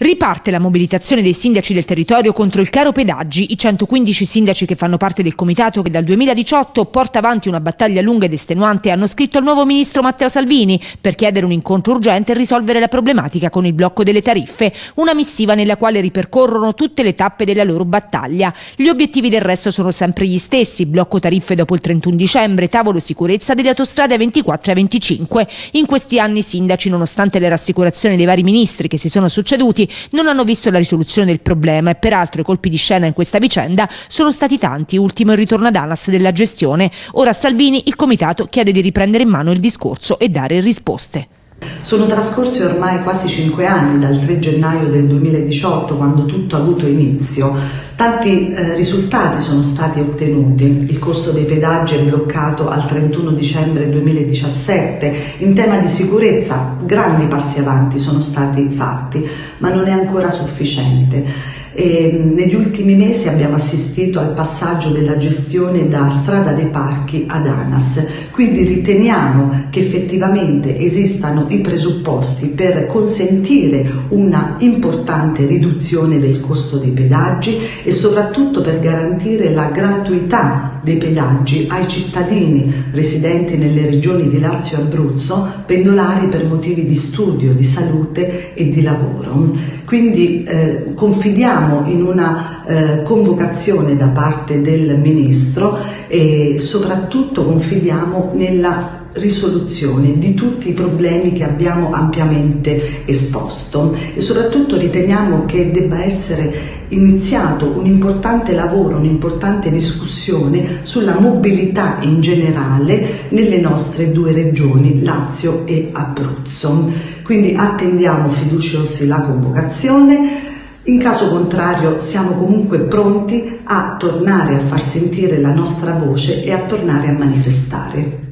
Riparte la mobilitazione dei sindaci del territorio contro il caro pedaggi, i 115 sindaci che fanno parte del comitato che dal 2018 porta avanti una battaglia lunga ed estenuante hanno scritto al nuovo ministro Matteo Salvini per chiedere un incontro urgente e risolvere la problematica con il blocco delle tariffe, una missiva nella quale ripercorrono tutte le tappe della loro battaglia. Gli obiettivi del resto sono sempre gli stessi, blocco tariffe dopo il 31 dicembre, tavolo sicurezza delle autostrade A24 e A25. In questi anni i sindaci, nonostante le rassicurazioni dei vari ministri che si sono succeduti, non hanno visto la risoluzione del problema e peraltro i colpi di scena in questa vicenda sono stati tanti, ultimo il ritorno ad Anas della gestione. Ora Salvini, il comitato, chiede di riprendere in mano il discorso e dare risposte. Sono trascorsi ormai quasi cinque anni dal 3 gennaio del 2018 quando tutto ha avuto inizio. Tanti eh, risultati sono stati ottenuti. Il costo dei pedaggi è bloccato al 31 dicembre 2017. In tema di sicurezza grandi passi avanti sono stati fatti, ma non è ancora sufficiente. E negli ultimi mesi abbiamo assistito al passaggio della gestione da strada dei parchi ad ANAS, quindi riteniamo che effettivamente esistano i presupposti per consentire una importante riduzione del costo dei pedaggi e soprattutto per garantire la gratuità dei pedaggi ai cittadini residenti nelle regioni di Lazio e Abruzzo, pendolari per motivi di studio, di salute e di lavoro. Quindi eh, confidiamo in una eh, convocazione da parte del Ministro e soprattutto confidiamo nella risoluzione di tutti i problemi che abbiamo ampiamente esposto e soprattutto riteniamo che debba essere iniziato un importante lavoro, un'importante discussione sulla mobilità in generale nelle nostre due regioni, Lazio e Abruzzo. Quindi attendiamo fiduciosi la convocazione. In caso contrario siamo comunque pronti a tornare a far sentire la nostra voce e a tornare a manifestare.